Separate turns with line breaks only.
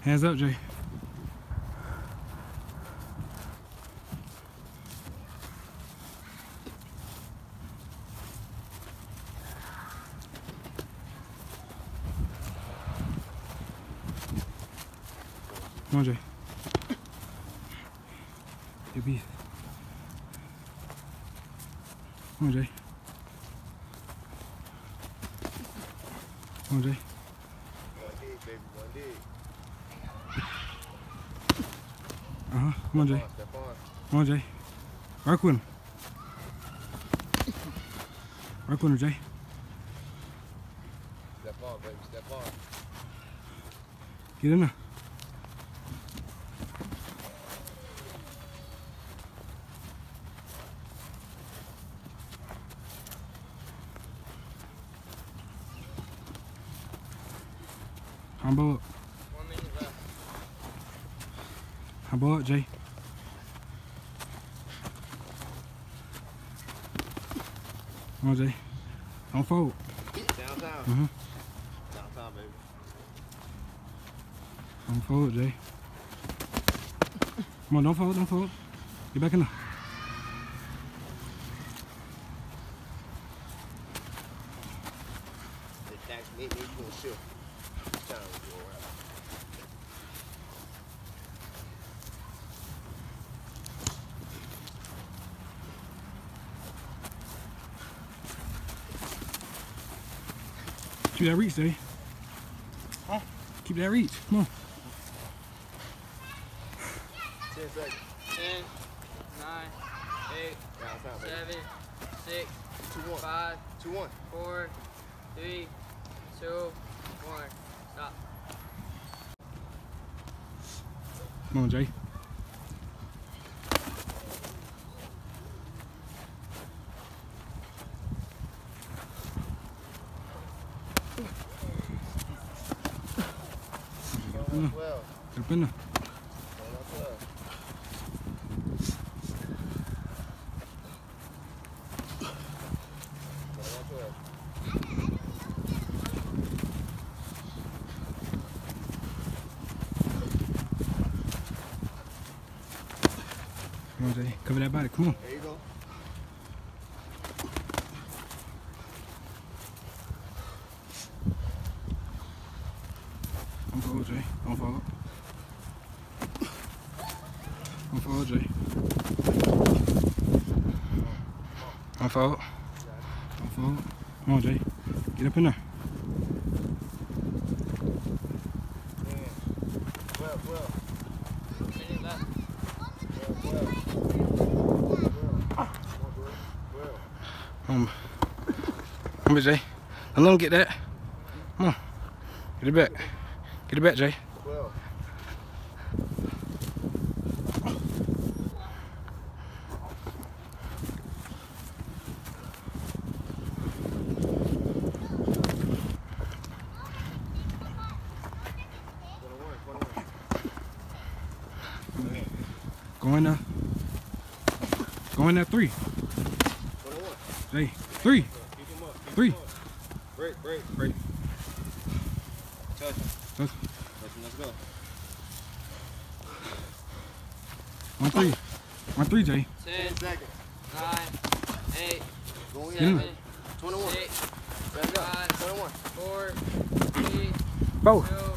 Hands up, Jay. Come on, Jay. Good beef. Come on, Jay. Come on, Jay.
Dig, baby. One dig.
Uh huh. Come on, Jay.
Step on.
Come on, Jay. Work with him. Work with him, Jay.
Step on, baby. Step on.
Get in there. Combo up.
One minute left.
Combo up, Jay. Come on, Jay. Don't fold.
Downtown.
Mhm.
Downtown, baby.
Don't fold, Jay. Come on, don't fold, don't fold. Get back in there.
The tax me, me, gonna shift. Time to go around.
Keep that reach, Jay.
Huh?
Keep that reach. Come on.
Ten seconds.
10, 9, 8,
Downtown,
7, 6,
Two, one.
5,
Two,
4, 3, 2, 1. Stop.
Come on, Jay.
Going on twelve.
Get up in there.
Going on twelve. Going on twelve.
Come on, Jay. Cover that body. Come on.
There you go.
Don't fold, Jay. Don't fold. Don't fold, Jay. Don't fold. Don't fold. Come on, Jay. Get up in there.
Ten. Twelve, come
here, Jay. Let him get that. Come on. Get it back. Get it back, Jay. Go in there. Go in there. Three. Hey, Three.
Keep him up. Keep
Three.
Break, break.
Break.
Touch.
Touch.
Touch him. Let's go.
One three. One three, Jay.
10,
seconds.
9, 8,
Go in.
7,
21.
6,
Back up.
Five.
21.
4, 3,
Four.
2,